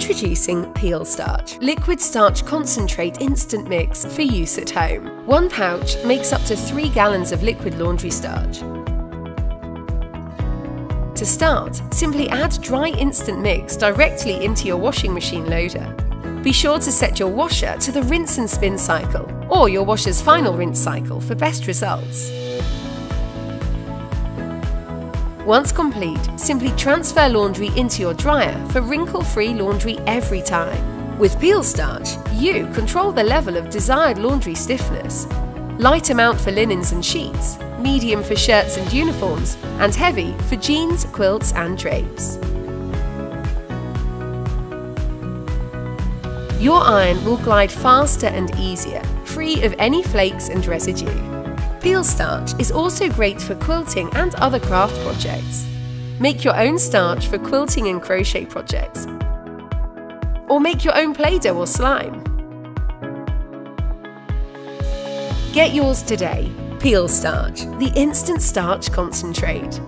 Introducing Peal Starch, liquid starch concentrate instant mix for use at home. One pouch makes up to 3 gallons of liquid laundry starch. To start, simply add dry instant mix directly into your washing machine loader. Be sure to set your washer to the rinse and spin cycle, or your washer's final rinse cycle for best results. Once complete, simply transfer laundry into your dryer for wrinkle-free laundry every time. With Peal Starch, you control the level of desired laundry stiffness. Light amount for linens and sheets, medium for shirts and uniforms, and heavy for jeans, quilts and drapes. Your iron will glide faster and easier, free of any flakes and residue. Peal starch is also great for quilting and other craft projects. Make your own starch for quilting and crochet projects. Or make your own Play-Doh or slime. Get yours today. Peal Starch, the instant starch concentrate.